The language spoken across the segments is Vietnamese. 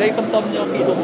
gây phân tâm cho kỳ độ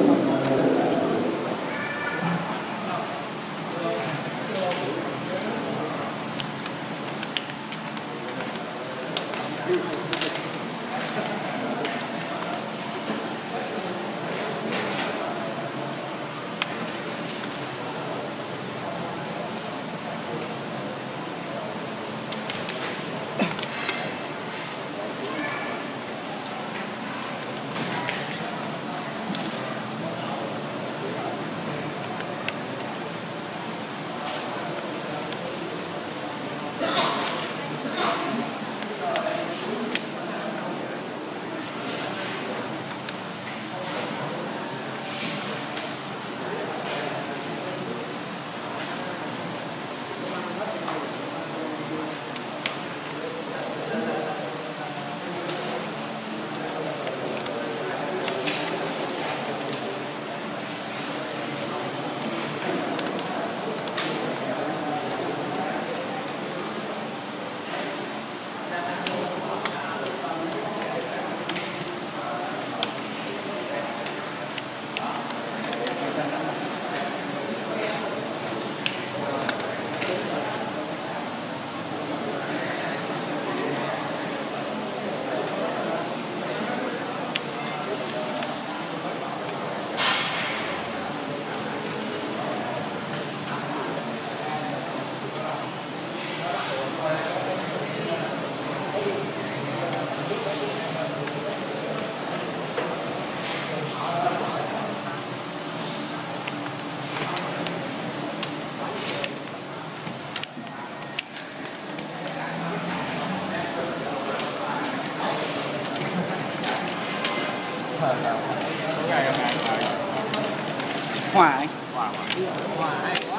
hỏa anh Wow.